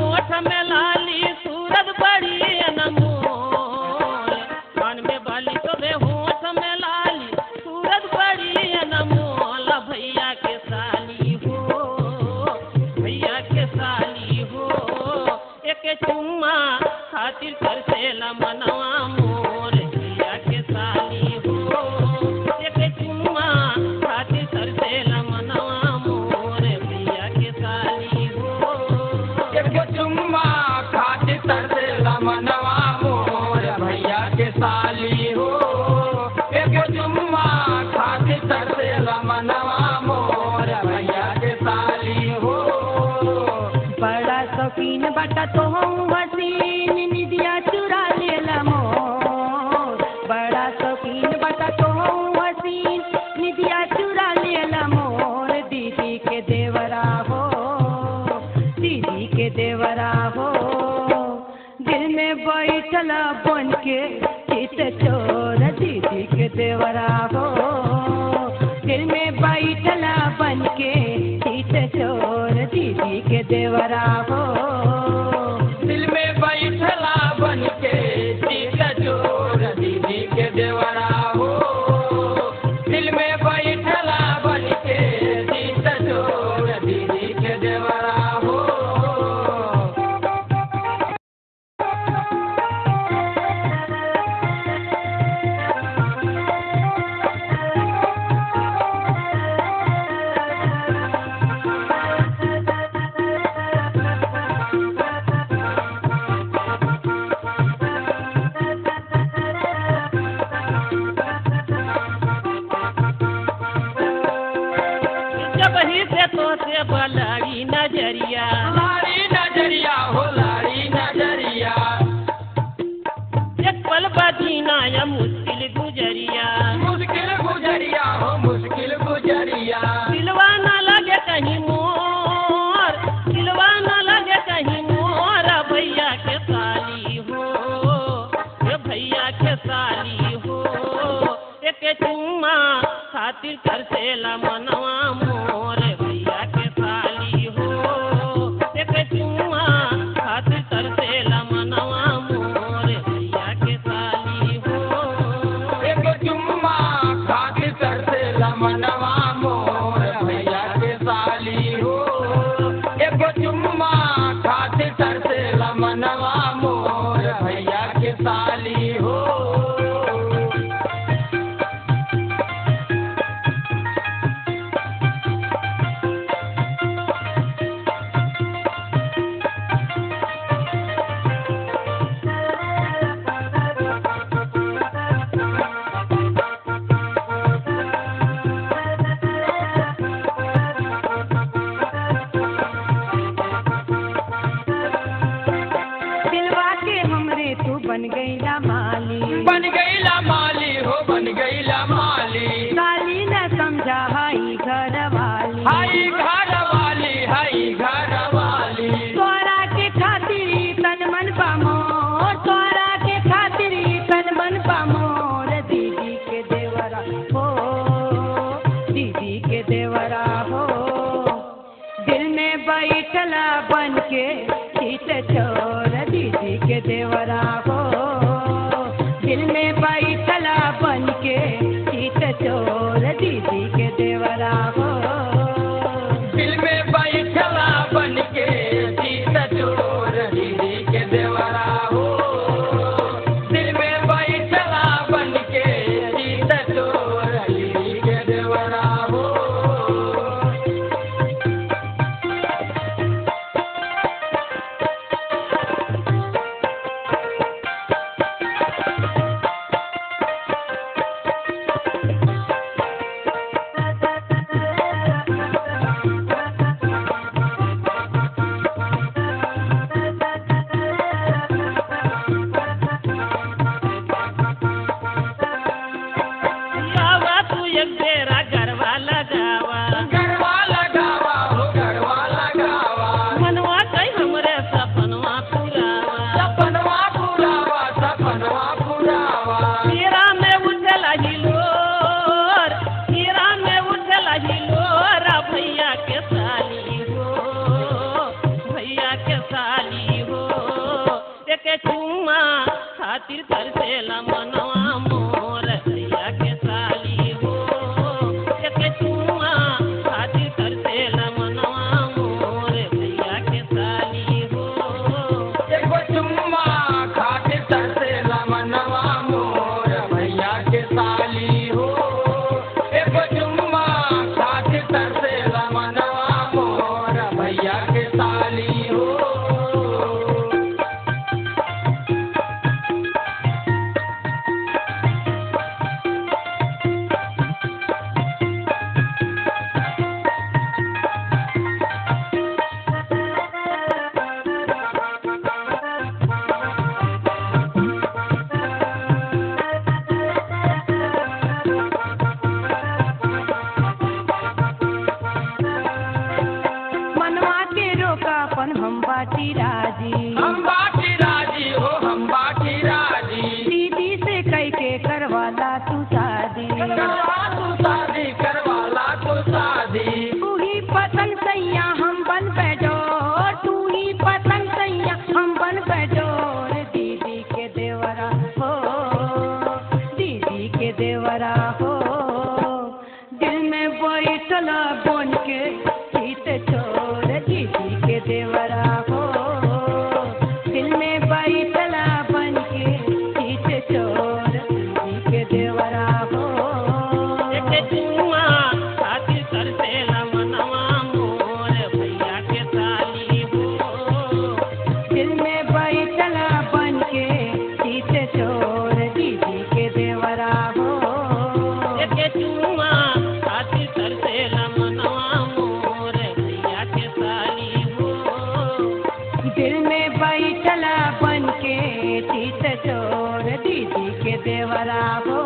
लाली सूरत बड़ी नमोल में बाली तो में लाली सूरत बड़ी नमोल भैया के साली हो, भैया के साली हो। एक चुम्मा खातिर कर से लमन मनवा भैया के साली हो। एक जुम्मा खातिर भैया के साली हो। बड़ा शौकीन बटा तो हूँ निदिया चुरा लेला मोर बड़ा शौकीन बटा तो हूँ निदिया चुरा लेला मोर दीदी के देवरा हो, दीदी के देवरा हो। बैठल बन के चित चोर दीदी के देवरा हो? दिल में बैठल बन के चित चोर दीदी के देवरा हो? दिल में बैठल बन के चित चोर दीदी के देवरा हो? दिल में बैठल बन के चित चोर दीदी के देवरा बलड़ी नज़रिया। देवरा हो। दिल में बैठला के चोर दीदी के देवरा हो। entera. करवाला तू शादी। शादी करवाला तू शादी तू ही पसंद सैया, हम बन बैठो। तू ही पसंद सैया, हम बन बैठो। दीदी के देवरा, हो। दीदी के देवरा, हो। ದೇವರಾಗೋ